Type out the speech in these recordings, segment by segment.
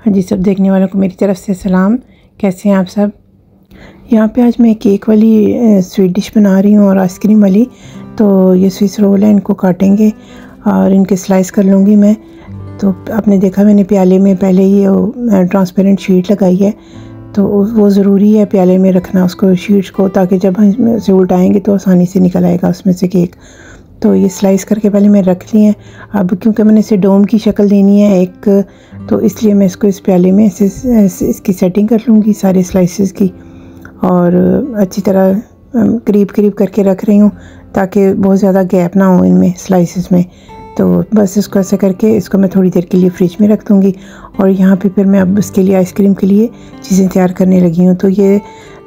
हाँ जी, सब देखने वालों को मेरी तरफ़ से सलाम। कैसे हैं आप सब? यहाँ पे आज मैं केक वाली स्वीट डिश बना रही हूँ और आइसक्रीम वाली। तो ये स्विस रोल है, इनको काटेंगे और इनके स्लाइस कर लूँगी मैं। तो आपने देखा, मैंने प्याले में पहले ये ट्रांसपेरेंट शीट लगाई है। तो वो ज़रूरी है प्याले में रखना, उसको शीट्स को, ताकि जब हम इसे उल्टाएँगे तो आसानी से निकल आएगा उसमें से केक। तो ये स्लाइस करके पहले मैं रख ली हैं। अब क्योंकि मैंने इसे डोम की शक्ल देनी है एक तो इसलिए मैं इसको इस प्याले में इसे इसकी सेटिंग कर लूँगी सारे स्लाइसेस की। और अच्छी तरह करीब करीब करके रख रही हूँ ताकि बहुत ज़्यादा गैप ना हो इनमें स्लाइसेस में। तो बस इसको ऐसे करके इसको मैं थोड़ी देर के लिए फ्रिज में रख दूँगी। और यहाँ पे फिर मैं अब उसके लिए आइसक्रीम के लिए चीज़ें तैयार करने लगी हूँ। तो ये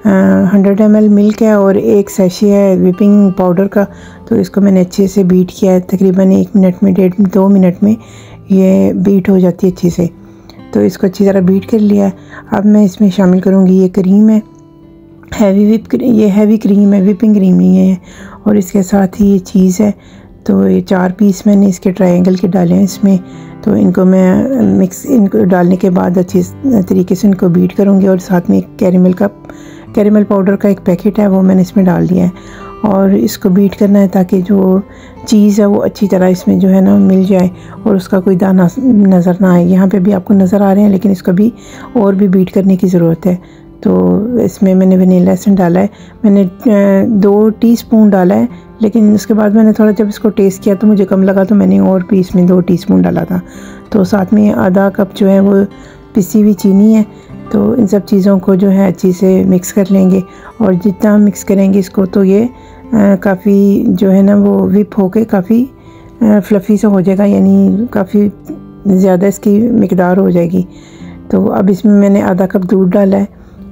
हंड्रेड एम एल मिल्क है और एक सैशी है विपिंग पाउडर का। तो इसको मैंने अच्छे से बीट किया है, तकरीबन एक मिनट में, डेढ़, दो मिनट में ये बीट हो जाती है अच्छे से। तो इसको अच्छी तरह बीट कर लिया है। अब मैं इसमें शामिल करूँगी ये क्रीम है। हैवी विप ये हैवी क्रीम है विपिंग क्रीम नहीं है। और इसके साथ ही ये चीज़ है। तो ये चार पीस मैंने इसके ट्रायंगल के डाले हैं इसमें। तो इनको मैं मिक्स इनको डालने के बाद अच्छे तरीके से इनको बीट करूँगी और साथ में एक कैरेमल का कैरेमल पाउडर का एक पैकेट है, वो मैंने इसमें डाल दिया है। और इसको बीट करना है ताकि जो चीज़ है वो अच्छी तरह इसमें जो है ना मिल जाए और उसका कोई दाना नज़र ना आए। यहाँ पे भी आपको नज़र आ रहे हैं, लेकिन इसको भी और भी बीट करने की ज़रूरत है। तो इसमें मैंने वनीला एसेंस डाला है। मैंने दो टीस्पून डाला है, लेकिन उसके बाद मैंने थोड़ा जब इसको टेस्ट किया तो मुझे कम लगा तो मैंने और भी इसमें दो टीस्पून डाला था। तो साथ में आधा कप जो है वो पिसी हुई चीनी है तो इन सब चीज़ों को जो है अच्छी से मिक्स कर लेंगे। और जितना मिक्स करेंगे इसको तो ये काफ़ी जो है ना वो विप होके काफ़ी फ्लफ़ी सा हो जाएगा, यानी काफ़ी ज़्यादा इसकी मकदार हो जाएगी। तो अब इसमें मैंने आधा कप दूध डाला है।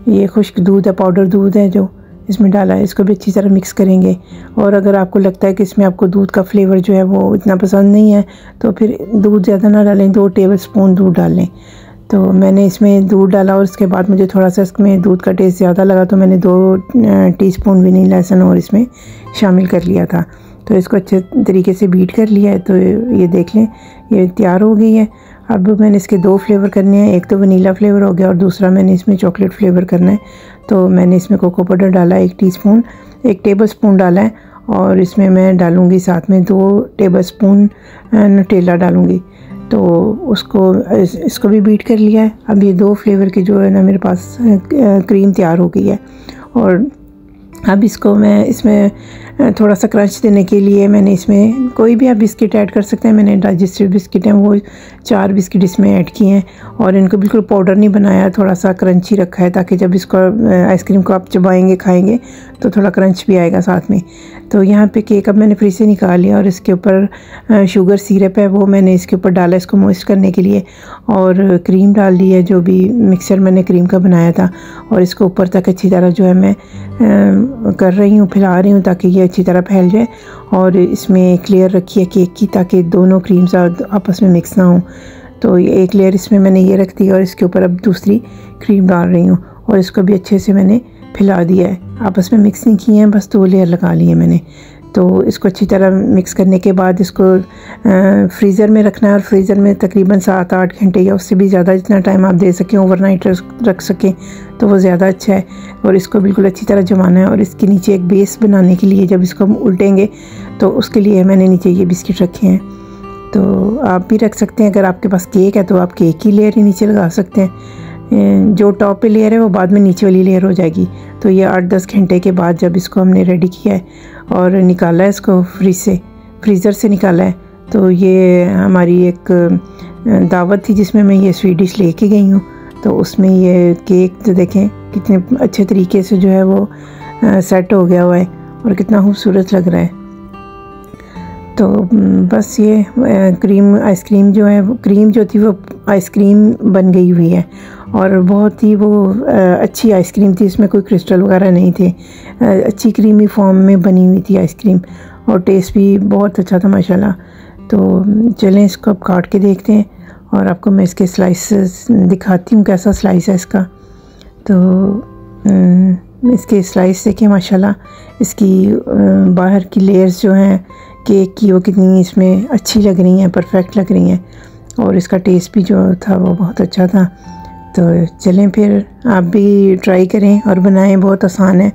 ये खुश्क दूध है पाउडर दूध है जो इसमें डाला है। इसको भी अच्छी तरह मिक्स करेंगे। और अगर आपको लगता है कि इसमें आपको दूध का फ्लेवर जो है वो इतना पसंद नहीं है तो फिर दूध ज़्यादा ना डालें, दो टेबल स्पून दूध डाल। तो मैंने इसमें दूध डाला और उसके बाद मुझे थोड़ा सा इसमें दूध का टेस्ट ज़्यादा लगा तो मैंने दो टीस्पून वनीला लहसुन और इसमें शामिल कर लिया था। तो इसको अच्छे तरीके से बीट कर लिया है तो ये देख लें, ये तैयार हो गई है। अब मैंने इसके दो फ्लेवर करने हैं, एक तो वनीला फ्लेवर हो गया और दूसरा मैंने इसमें चॉकलेट फ्लेवर करना है। तो मैंने इसमें कोको पाउडर डाला एक टीस्पून एक टेबल स्पून डाला है और इसमें मैं डालूँगी साथ में दो टेबल स्पून नटेला डालूँगी। तो उसको इस, इसको भी बीट कर लिया है। अब ये दो फ्लेवर की जो है ना मेरे पास क्रीम तैयार हो गई है। और अब इसको मैं इसमें थोड़ा सा क्रंच देने के लिए मैंने इसमें कोई भी आप बिस्किट ऐड कर सकते हैं। मैंने डाइजेस्टिव बिस्किट हैं, वो चार बिस्किट इसमें ऐड किए हैं और इनको बिल्कुल पाउडर नहीं बनाया थोड़ा सा क्रंची रखा है ताकि जब इसको आइसक्रीम को आप चबाएँगे, खाएँगे तो थोड़ा क्रंच भी आएगा साथ में। तो यहाँ पे केक अब मैंने फ्रिज से निकाल लिया और इसके ऊपर शुगर सीरप है, वो मैंने इसके ऊपर डाला इसको मॉइस्ट करने के लिए और क्रीम डाल दी है, जो भी मिक्सर मैंने क्रीम का बनाया था और इसको ऊपर तक अच्छी तरह जो है मैं कर रही हूँ, फैला रही हूँ ताकि ये अच्छी तरह फैल जाए और इसमें एक लेयर रखी है केक की ताकि दोनों क्रीम्स आपस में मिक्स ना हो। तो ये एक लेयर इसमें मैंने ये रख दी और इसके ऊपर अब दूसरी क्रीम डाल रही हूँ और इसको भी अच्छे से मैंने फैला दिया है। आपस में मिक्स नहीं किए हैं, बस दो लेयर लगा लिए मैंने। तो इसको अच्छी तरह मिक्स करने के बाद इसको फ्रीज़र में रखना है और फ्रीज़र में तकरीबन सात आठ घंटे या उससे भी ज़्यादा जितना टाइम आप दे सकें ओवरनाइट रख सकें तो वो ज़्यादा अच्छा है। और इसको बिल्कुल अच्छी तरह जमाना है और इसके नीचे एक बेस बनाने के लिए जब इसको हम उल्टेंगे तो उसके लिए मैंने नीचे ये बिस्किट रखे हैं। तो आप भी रख सकते हैं, अगर आपके पास केक है तो आप केक की लेयर ही नीचे लगा सकते हैं। जो टॉप पे लेयर है, वो बाद में नीचे वाली लेयर हो जाएगी। तो ये आठ दस घंटे के बाद जब इसको हमने रेडी किया है और निकाला है इसको फ्रिज से फ्रीज़र से निकाला है तो ये हमारी एक दावत थी जिसमें मैं ये स्वीट डिश लेके गई हूँ। तो उसमें ये केक तो देखें, कितने अच्छे तरीके से जो है वो सेट हो गया हुआ है और कितना खूबसूरत लग रहा है। तो बस ये क्रीम आइसक्रीम जो है क्रीम जो थी वो आइसक्रीम बन गई हुई है। और बहुत ही वो अच्छी आइसक्रीम थी। इसमें कोई क्रिस्टल वगैरह नहीं थे। अच्छी क्रीमी फॉर्म में बनी हुई थी आइसक्रीम और टेस्ट भी बहुत अच्छा था, माशाल्लाह। तो चलें इसको अब काट के देखते हैं और आपको मैं इसके स्लाइसेस दिखाती हूँ कैसा स्लाइस है इसका। तो इसके स्लाइस देखिए, माशाल्लाह। इसकी बाहर की लेयर्स जो हैं केक की, वो कितनी इसमें अच्छी लग रही हैं परफेक्ट लग रही हैं। और इसका टेस्ट भी जो था, वो बहुत अच्छा था। तो चलें फिर आप भी ट्राई करें और बनाएँ बहुत आसान है।